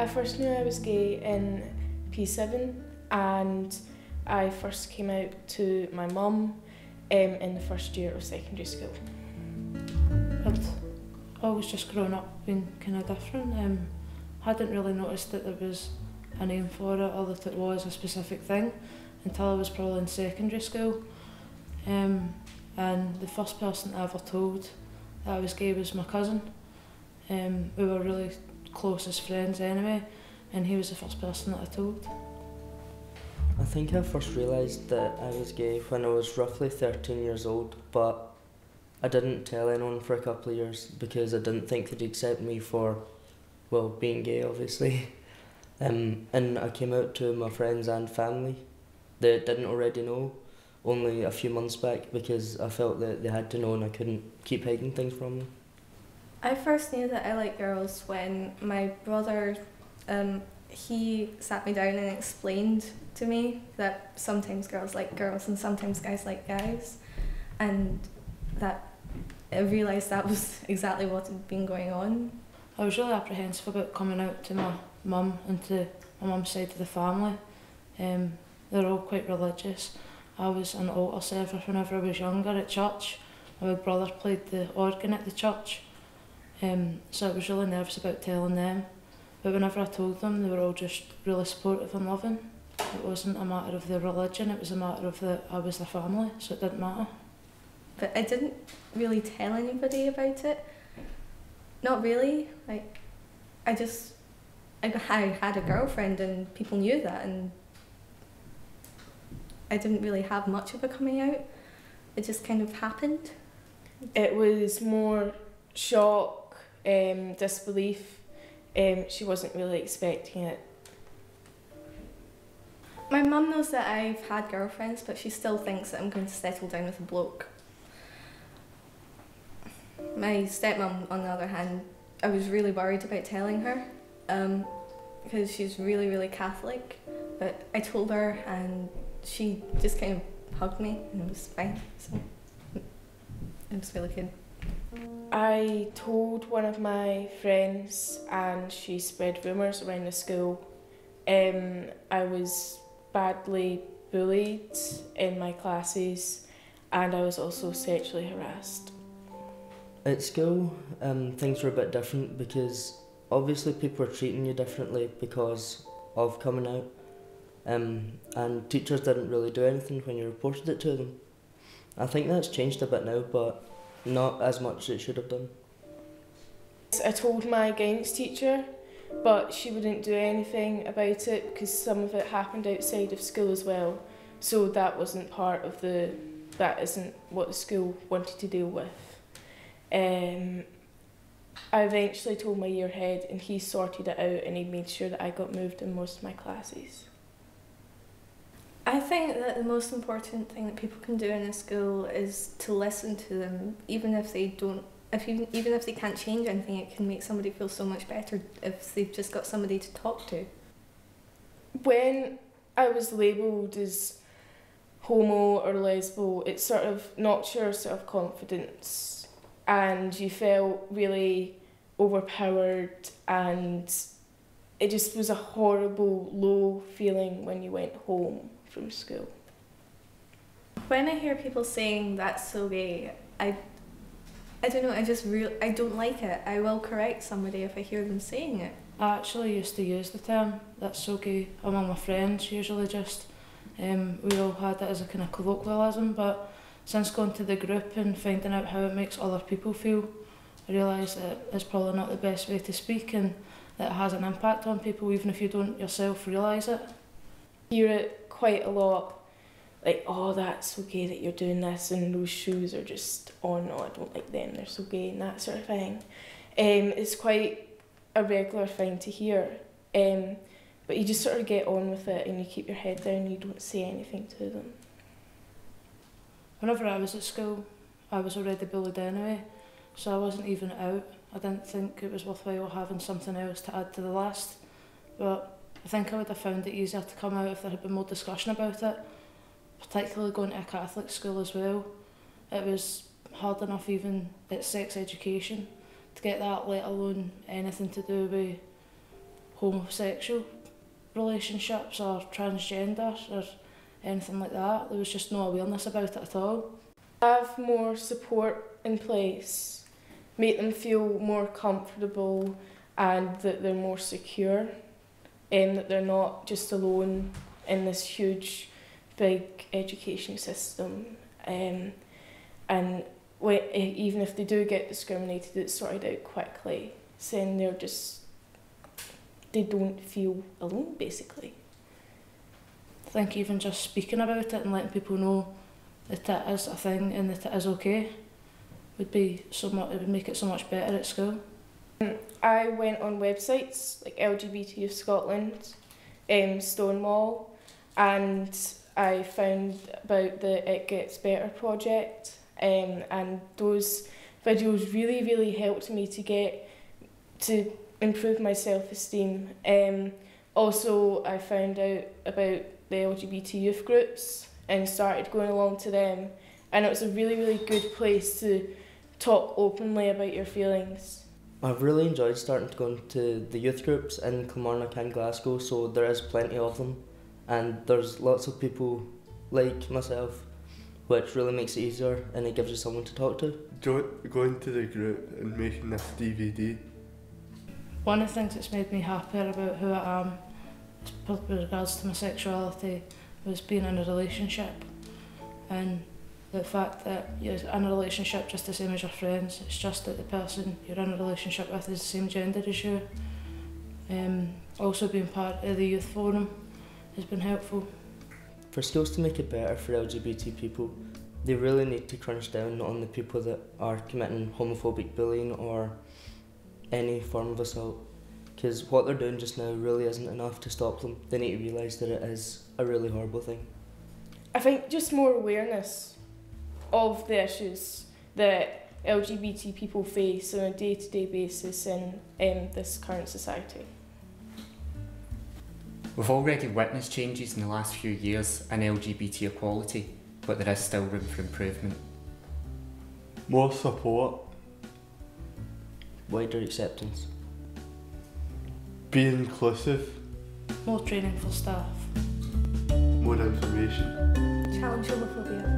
I first knew I was gay in P7 and I first came out to my mum um, in the first year of secondary school. I'd always just grown up being kind of different. Um, hadn't really noticed that there was a name for it or that it was a specific thing until I was probably in secondary school. Um, and the first person I ever told that I was gay was my cousin. Um, we were really close as friends anyway, and he was the first person that I told. I think I first realised that I was gay when I was roughly 13 years old, but I didn't tell anyone for a couple of years because I didn't think they'd accept me for, well, being gay, obviously. Um, and I came out to my friends and family that didn't already know only a few months back because I felt that they had to know and I couldn't keep hiding things from them. I first knew that I like girls when my brother, um, he sat me down and explained to me that sometimes girls like girls and sometimes guys like guys, and that I realised that was exactly what had been going on. I was really apprehensive about coming out to my mum and to my mum's side of the family. Um, they're all quite religious. I was an altar server whenever I was younger at church. My brother played the organ at the church. Um, so I was really nervous about telling them. But whenever I told them, they were all just really supportive and loving. It wasn't a matter of their religion, it was a matter of that I was their family, so it didn't matter. But I didn't really tell anybody about it. Not really. Like, I just, I had a girlfriend and people knew that and I didn't really have much of a coming out. It just kind of happened. It was more shock, um, disbelief. Um, she wasn't really expecting it. My mum knows that I've had girlfriends, but she still thinks that I'm going to settle down with a bloke. My stepmom, on the other hand, I was really worried about telling her um, because she's really, really Catholic. But I told her, and she just kind of hugged me, and it was fine. So it was really good. I told one of my friends, and she spread rumours around the school. Um, I was badly bullied in my classes, and I was also sexually harassed. At school, um, things were a bit different because obviously people were treating you differently because of coming out. Um, and teachers didn't really do anything when you reported it to them. I think that's changed a bit now, but not as much as it should have done. I told my guidance teacher, but she wouldn't do anything about it because some of it happened outside of school as well. So that wasn't part of the, that isn't what the school wanted to deal with. Um, I eventually told my year head and he sorted it out and he made sure that I got moved in most of my classes. I think that the most important thing that people can do in a school is to listen to them, even if they don't. If even even if they can't change anything, it can make somebody feel so much better if they've just got somebody to talk to. When I was labelled as homo or lesbo, it sort of knocked your self confidence, and you felt really overpowered, and it just was a horrible low feeling when you went home from school. When I hear people saying that's so gay, I I don't know, I just real I don't like it. I will correct somebody if I hear them saying it. I actually used to use the term that's so gay among my friends, usually just um, we all had it as a kind of colloquialism, but since going to the group and finding out how it makes other people feel, I realised that it's probably not the best way to speak and that it has an impact on people even if you don't yourself realise it. Hear it quite a lot like, oh, that's so gay that you're doing this, and those shoes are just, oh no, I don't like them, they're so gay, and that sort of thing. Um, it's quite a regular thing to hear, um, but you just sort of get on with it and you keep your head down you don't say anything to them. Whenever I was at school, I was already bullied anyway, so I wasn't even out. I didn't think it was worthwhile having something else to add to the list, but I think I would have found it easier to come out if there had been more discussion about it, particularly going to a Catholic school as well. It was hard enough even at sex education to get that, let alone anything to do with homosexual relationships or transgender or anything like that. There was just no awareness about it at all. Have more support in place, make them feel more comfortable and that they're more secure and that they're not just alone in this huge big education system um, and when, even if they do get discriminated it's sorted out quickly saying they're just they don't feel alone basically I think even just speaking about it and letting people know that it is a thing and that it is okay would be so much, it would make it so much better at school. I went on websites like LGBT Youth Scotland, um, Stonewall, and I found about the It Gets Better project, um, and those videos really, really helped me to get to improve my self esteem. Um, also, I found out about the LGBT youth groups and started going along to them, and it was a really, really good place to talk openly about your feelings. I've really enjoyed starting to go into the youth groups in Kilmarnock and Glasgow, so there is plenty of them, and there's lots of people like myself, which really makes it easier and it gives you someone to talk to. Jo- going to the group and making this DVD, One of the things that's made me happier about who I am with regards to my sexuality was being in a relationship. And the fact that you're in a relationship just the same as your friends it's just that the person you're in a relationship with is the same gender as you um, also being part of the youth forum has been helpful For schools to make it better for LGBT people, they really need to crunch down on the people that are committing homophobic bullying or any form of assault. Because what they're doing just now really isn't enough to stop them. They need to realise that it is a really horrible thing. I think just more awareness of the issues that LGBT people face on a day to day basis in um, this current society. We've already witnessed changes in the last few years in LGBT equality, but there is still room for improvement. more support, Wider acceptance. be inclusive, more training for staff more information. Challenge homophobia.